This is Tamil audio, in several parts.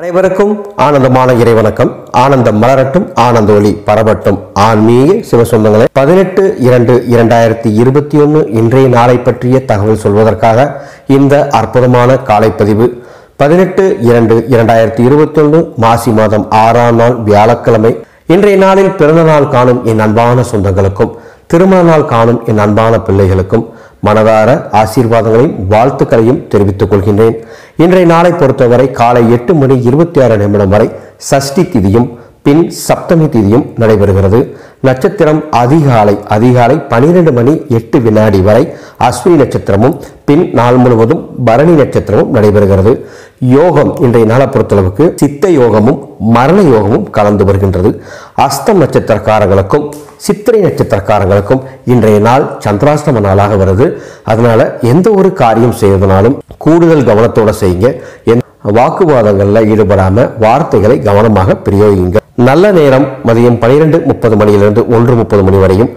அனைவருக்கும் ஆனந்தமான இறைவணக்கம். ஆனந்தம் மலரட்டும் ஆனந்த ஒளி பரவட்டும். ஆன்மீக சிவசொந்தங்களே பதினெட்டு இரண்டு இரண்டாயிரத்தி இருபத்தி ஒன்று இன்றைய நாளை பற்றிய தகவல் சொல்வதற்காக இந்த அற்புதமான காலைப்பதிவு. பதினெட்டு இரண்டு இரண்டாயிரத்தி இருபத்தி ஒன்று மாசி மாதம் ஆறாம் நாள் வியாழக்கிழமை. இன்றைய நாளில் பிறந்த நாள் காணும் என் அன்பான சொந்தங்களுக்கும் திருமண நாள் காணும் என் அன்பான பிள்ளைகளுக்கும் மனதார ஆசீர்வாதங்களையும் வாழ்த்துக்களையும் தெரிவித்துக் கொள்கின்றேன். இன்றைய நாளை பொறுத்தவரை காலை எட்டு மணி இருபத்தி ஆறு நிமிடம் வரை சஷ்டி திதியும் பின் சப்தமி திதியும் நடைபெறுகிறது. நட்சத்திரம் அதிகாலை அதிகாலை பனிரெண்டு மணி எட்டு வினாடி வரை அஸ்வினி நட்சத்திரமும் பின் நாள் முழுவதும் பரணி நட்சத்திரமும் நடைபெறுகிறது. யோகம் இன்றைய நாளை பொறுத்தளவுக்கு சித்த யோகமும் மரண யோகமும் கலந்து வருகின்றது. அஸ்தம் நட்சத்திரக்காரங்களுக்கும் சித்திரை நட்சத்திரக்காரங்களுக்கும் இன்றைய நாள் சந்திராஷ்டம நாளாக வருது. அதனால எந்த ஒரு காரியம் செய்வதனாலும் கூடுதல் கவனத்தோட செய்யுங்க. வாக்குவாதங்களில் வாக்குவாதங்கள்ல ஈடுபடாம வார்த்தைகளை கவனமாக பிரயோகிங்க. நல்ல நேரம் மதியம் பனிரெண்டு முப்பது மணியிலிருந்து ஒன்று முப்பது மணி வரையும்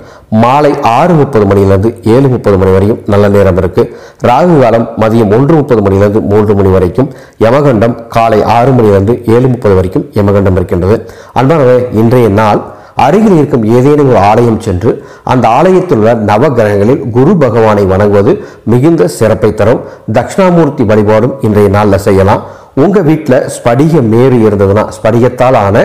மாலை ஆறு முப்பது மணியிலிருந்து ஏழு முப்பது மணி வரையும் நல்ல நேரம் இருக்கு. ராகு காலம் மதியம் ஒன்று முப்பது மணியிலிருந்து மூன்று மணி வரைக்கும் யமகண்டம் காலை ஆறு மணியிலிருந்து ஏழு முப்பது வரைக்கும் யமகண்டம் இருக்கின்றது. அன்பானவே இன்றைய நாள் அருகில் இருக்கும் ஏதேனும் ஒரு ஆலயம் சென்று அந்த ஆலயத்தில் உள்ள நவ கிரகங்களில் குரு பகவானை வணங்குவது மிகுந்த சிறப்பை தரும். தட்சிணாமூர்த்தி வழிபாடும் இன்றைய நாளில் செய்யலாம். உங்கள் வீட்டில் ஸ்படிக மேரு இருந்ததுன்னா ஸ்படிகத்தால் ஆன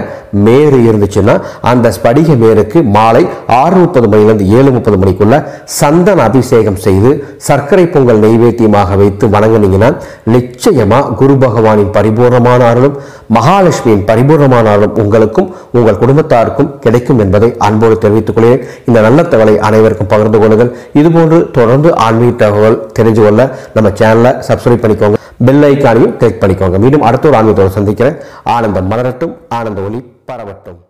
மேரு இருந்துச்சுன்னா அந்த ஸ்படிக மேருக்கு மாலை ஆறு முப்பது மணிலிருந்து ஏழு முப்பது மணிக்குள்ள சந்தன அபிஷேகம் செய்து சர்க்கரை பொங்கல் நெய்வேத்தியமாக வைத்து வணங்கினீங்கன்னா நிச்சயமாக குரு பகவானின் பரிபூர்ணமான அருளும் மகாலட்சுமியின் பரிபூர்ணமான அருளும் உங்களுக்கும் உங்கள் குடும்பத்தாருக்கும் கிடைக்கும் என்பதை அன்போடு தெரிவித்துக் கொள்கிறேன். இந்த நல்ல தகவலை அனைவருக்கும் பகிர்ந்து கொள்ளுங்கள். இதுபோன்று தொடர்ந்து ஆன்மீக தகவல் தெரிஞ்சு கொள்ள நம்ம சேனலை சப்ஸ்கிரைப் பண்ணிக்கோங்க. பெல் ஐக்கானையும் கிளிக் பண்ணிக்கோங்க. மீண்டும் அடுத்த ஒரு ஆன்மீகத்தோடு சந்திக்கிறேன். ஆனந்தம் மலரட்டும். ஆனந்த ஒளி பரவட்டும்.